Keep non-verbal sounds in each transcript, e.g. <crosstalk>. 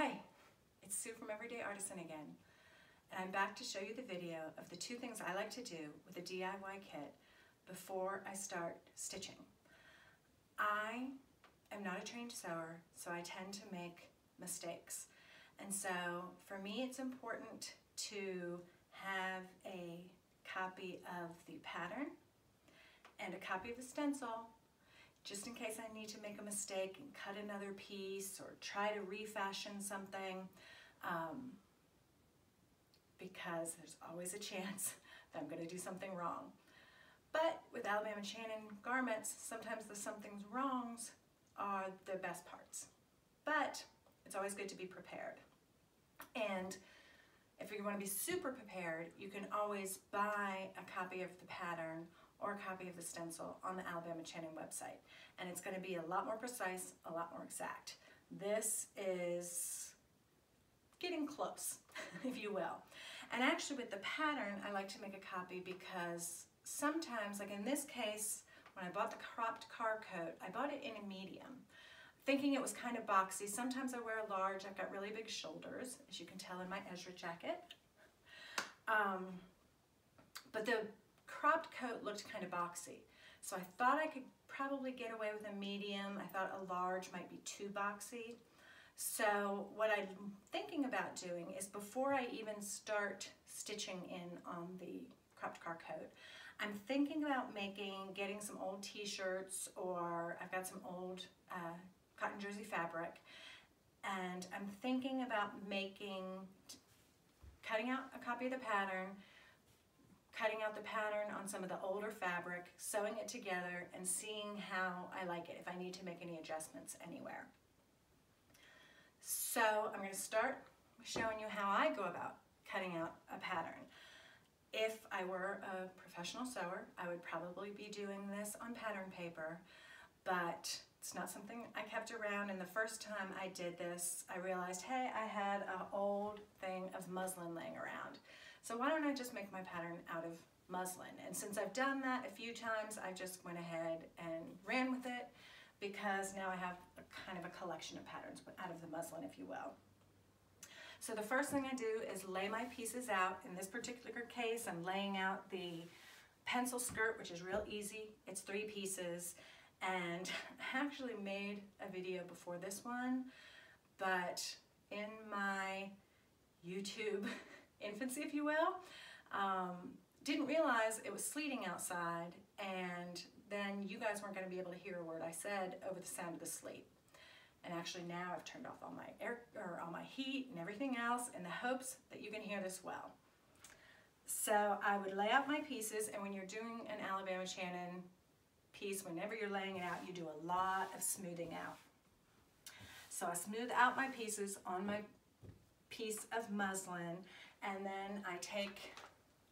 Hi, it's Sue from Everyday Artisan again, and I'm back to show you the video of the two things I like to do with a DIY kit before I start stitching. I am not a trained sewer, so I tend to make mistakes. And so for me, it's important to have a copy of the pattern and a copy of the stencil just in case I need to make a mistake and cut another piece or try to refashion something um, because there's always a chance <laughs> that I'm going to do something wrong. But with Alabama Chanin garments, sometimes the something's wrongs are the best parts. But it's always good to be prepared. And if you want to be super prepared, you can always buy a copy of the pattern or a copy of the stencil on the Alabama Chanin website. And it's going to be a lot more precise, a lot more exact. This is getting close, <laughs> if you will. And actually with the pattern, I like to make a copy because sometimes, like in this case, when I bought the cropped car coat, I bought it in a medium, thinking it was kind of boxy. Sometimes I wear a large, I've got really big shoulders, as you can tell in my Ezra jacket. Um, but the cropped coat looked kind of boxy. So I thought I could probably get away with a medium. I thought a large might be too boxy. So what I'm thinking about doing is before I even start stitching in on the cropped car coat, I'm thinking about making, getting some old t-shirts or I've got some old uh, cotton jersey fabric and I'm thinking about making, cutting out a copy of the pattern, out the pattern on some of the older fabric, sewing it together, and seeing how I like it, if I need to make any adjustments anywhere. So I'm going to start showing you how I go about cutting out a pattern. If I were a professional sewer, I would probably be doing this on pattern paper, but it's not something I kept around. And the first time I did this, I realized, hey, I had an old thing of muslin laying around. So why don't I just make my pattern out of muslin? And since I've done that a few times, I just went ahead and ran with it because now I have a kind of a collection of patterns out of the muslin, if you will. So the first thing I do is lay my pieces out. In this particular case, I'm laying out the pencil skirt, which is real easy. It's three pieces. And <laughs> I actually made a video before this one, but in my YouTube <laughs> infancy, if you will, um, didn't realize it was sleeting outside and then you guys weren't going to be able to hear a word I said over the sound of the sleet. And actually now I've turned off all my air or all my heat and everything else in the hopes that you can hear this well. So I would lay out my pieces and when you're doing an Alabama Chanin piece, whenever you're laying it out, you do a lot of smoothing out. So I smooth out my pieces on my piece of muslin and then I take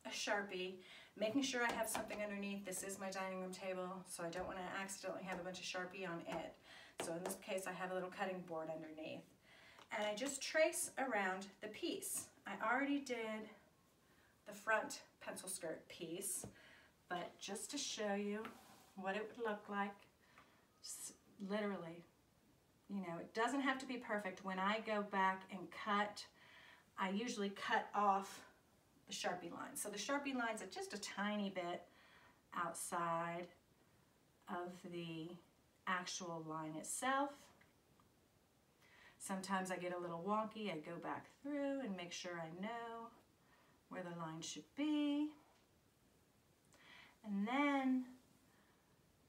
a Sharpie, making sure I have something underneath. This is my dining room table, so I don't want to accidentally have a bunch of Sharpie on it. So in this case, I have a little cutting board underneath. And I just trace around the piece. I already did the front pencil skirt piece, but just to show you what it would look like, literally, you know, it doesn't have to be perfect. When I go back and cut, I usually cut off the Sharpie line. So the Sharpie lines are just a tiny bit outside of the actual line itself. Sometimes I get a little wonky. I go back through and make sure I know where the line should be. And then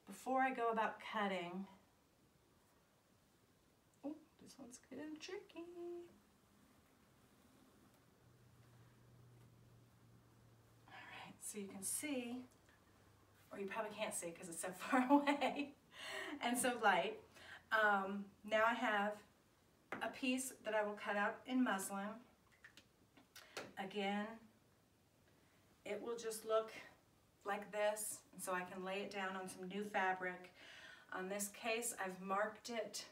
before I go about cutting, oh, this one's getting tricky. So you can see, or you probably can't see because it's so <laughs> far away and so light. Um, now I have a piece that I will cut out in muslin. Again, it will just look like this, and so I can lay it down on some new fabric. On this case, I've marked it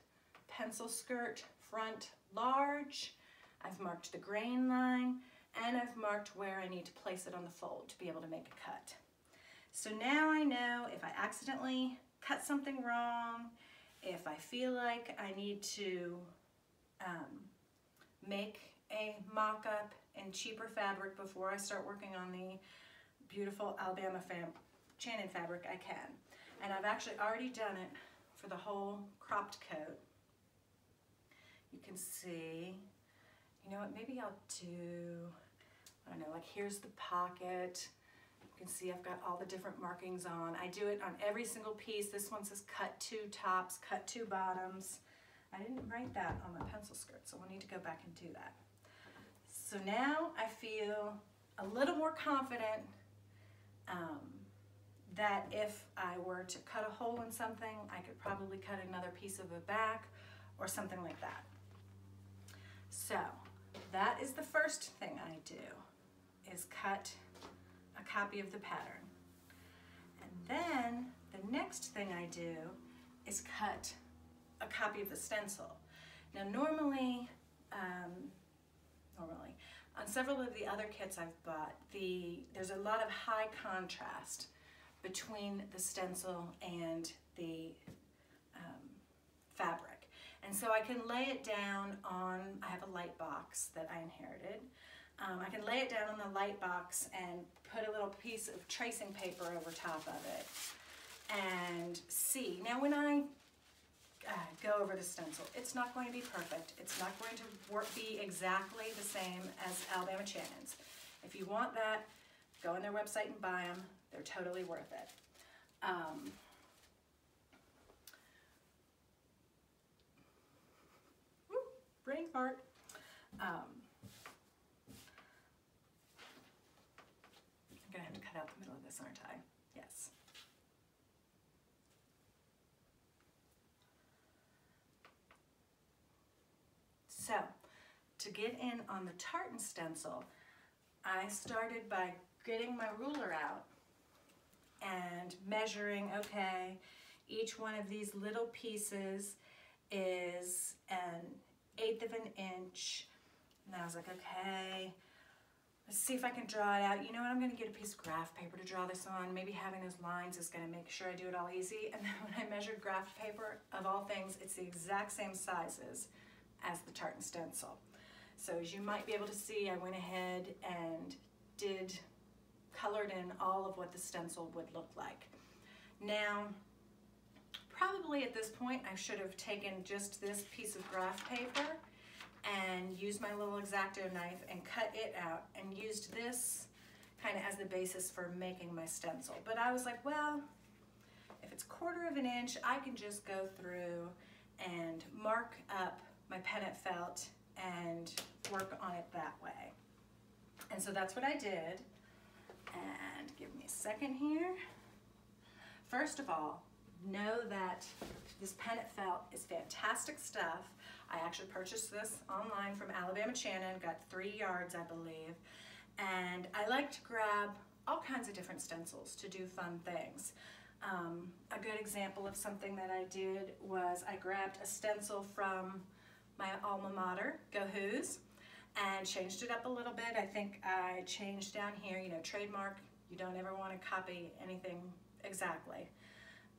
pencil skirt front large. I've marked the grain line and I've marked where I need to place it on the fold to be able to make a cut. So now I know if I accidentally cut something wrong, if I feel like I need to um, make a mock-up in cheaper fabric before I start working on the beautiful Alabama fam fabric, I can. And I've actually already done it for the whole cropped coat. You can see, you know what, maybe I'll do, I don't know, like here's the pocket. You can see I've got all the different markings on. I do it on every single piece. This one says cut two tops, cut two bottoms. I didn't write that on my pencil skirt, so we'll need to go back and do that. So now I feel a little more confident um, that if I were to cut a hole in something, I could probably cut another piece of it back or something like that. So that is the first thing I do, is cut a copy of the pattern. And then the next thing I do is cut a copy of the stencil. Now normally, um, normally, on several of the other kits I've bought, the there's a lot of high contrast between the stencil and the um, fabric. And so I can lay it down on, I have a light box that I inherited. Um, I can lay it down on the light box and put a little piece of tracing paper over top of it and see. Now when I uh, go over the stencil. It's not going to be perfect. It's not going to work, be exactly the same as Alabama Chanin's. If you want that, go on their website and buy them. They're totally worth it. Um, brain fart. Um, I'm gonna have to cut out the middle of this, aren't I? Yes. So, to get in on the tartan stencil, I started by getting my ruler out and measuring, okay, each one of these little pieces is an eighth of an inch. And I was like, okay, let's see if I can draw it out. You know what, I'm gonna get a piece of graph paper to draw this on. Maybe having those lines is gonna make sure I do it all easy. And then <laughs> when I measured graph paper, of all things, it's the exact same sizes as the tartan stencil. So as you might be able to see, I went ahead and did colored in all of what the stencil would look like. Now, probably at this point, I should have taken just this piece of graph paper and used my little X-Acto knife and cut it out and used this kind of as the basis for making my stencil. But I was like, well, if it's quarter of an inch, I can just go through and mark up my pennant felt and work on it that way. And so that's what I did. And give me a second here. First of all, know that this pennant felt is fantastic stuff. I actually purchased this online from Alabama Chanin, got three yards, I believe. And I like to grab all kinds of different stencils to do fun things. Um, a good example of something that I did was I grabbed a stencil from my alma mater, Go Hoos, and changed it up a little bit. I think I changed down here, you know, trademark, you don't ever want to copy anything exactly.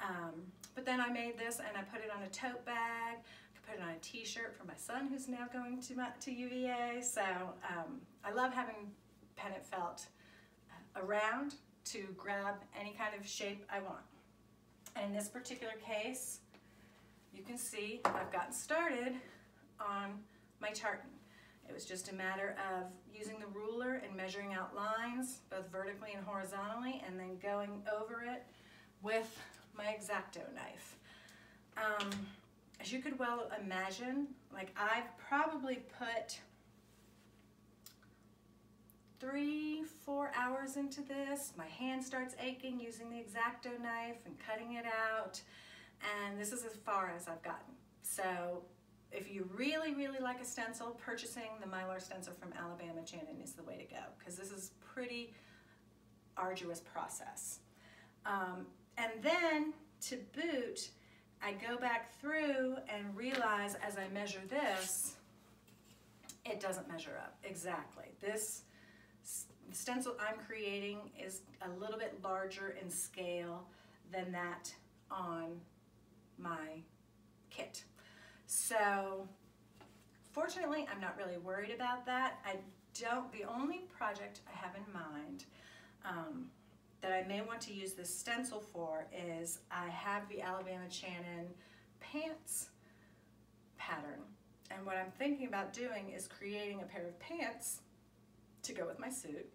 Um, but then I made this and I put it on a tote bag, I put it on a t-shirt for my son who's now going to, to UVA. So um, I love having pennant felt around to grab any kind of shape I want. And in this particular case, you can see I've gotten started on my tartan. It was just a matter of using the ruler and measuring out lines, both vertically and horizontally, and then going over it with my X-Acto knife. Um, as you could well imagine, like I've probably put three, four hours into this. My hand starts aching using the X-Acto knife and cutting it out. And this is as far as I've gotten. So if you really, really like a stencil, purchasing the Mylar stencil from Alabama Chanin is the way to go because this is pretty arduous process. Um, and then to boot, I go back through and realize as I measure this, it doesn't measure up exactly. This stencil I'm creating is a little bit larger in scale than that on my kit. So fortunately, I'm not really worried about that. I don't, the only project I have in mind um, that I may want to use this stencil for is I have the Alabama Chanin pants pattern. And what I'm thinking about doing is creating a pair of pants to go with my suit.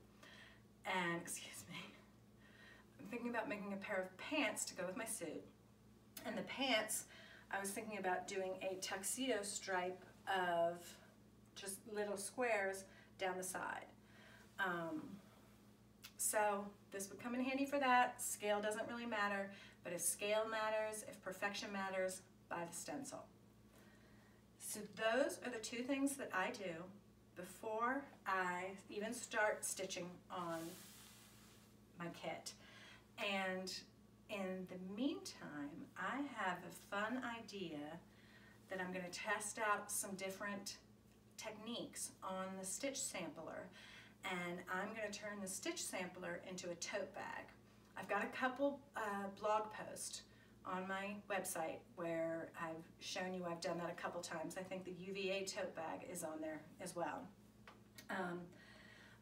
And, <laughs> excuse me, I'm thinking about making a pair of pants to go with my suit. And the pants, I was thinking about doing a tuxedo stripe of just little squares down the side. Um, so this would come in handy for that. Scale doesn't really matter, but if scale matters, if perfection matters, buy the stencil. So those are the two things that I do before I even start stitching on my kit. And in the meantime, I have a fun idea that I'm going to test out some different techniques on the stitch sampler and I'm going to turn the stitch sampler into a tote bag. I've got a couple uh, blog posts on my website where I've shown you I've done that a couple times. I think the UVA tote bag is on there as well. Um,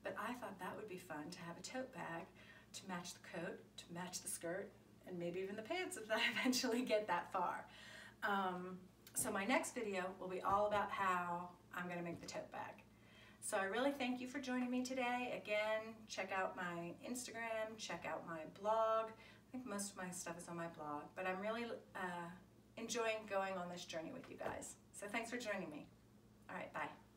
but I thought that would be fun to have a tote bag to match the coat, to match the skirt, and maybe even the pants <laughs> if I eventually get that far. Um, so my next video will be all about how I'm going to make the tote bag. So I really thank you for joining me today. Again, check out my Instagram, check out my blog. I think most of my stuff is on my blog, but I'm really uh, enjoying going on this journey with you guys. So thanks for joining me. All right, bye.